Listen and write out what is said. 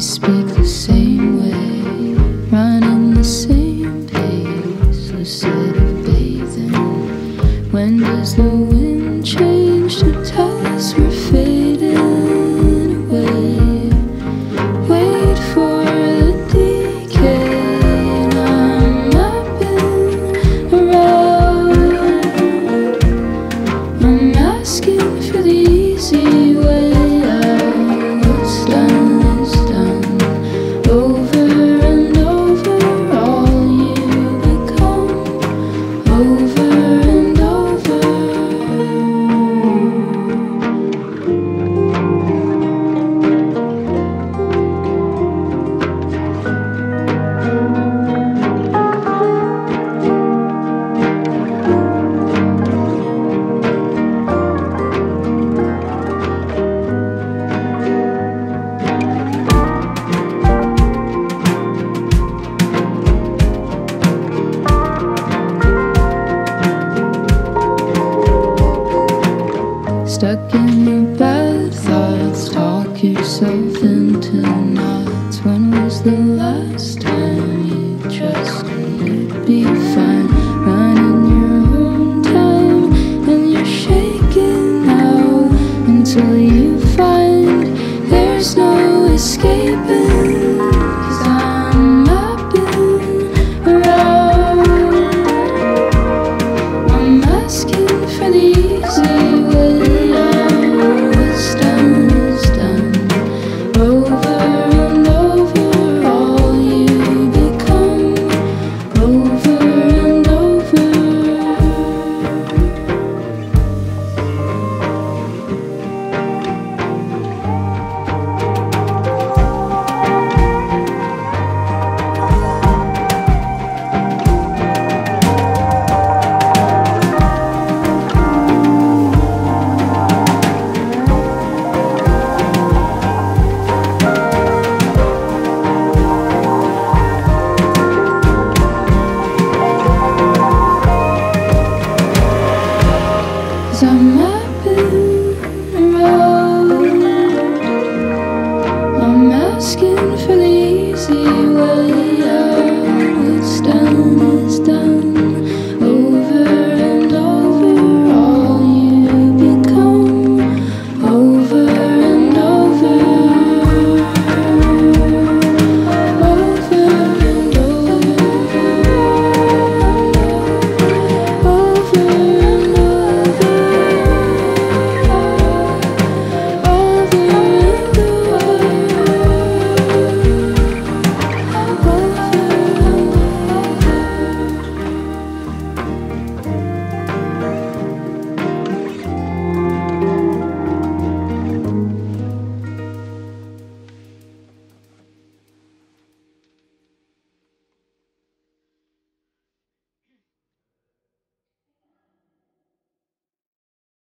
speak the same way, running the same pace, lucid of bathing. When does the wind Stuck in your bad thoughts, talk yourself into knots. When was the last time you trusted you'd be fine? Running your own time, and you're shaking now until you find there's no escaping. Around. I'm asking for the easy way out.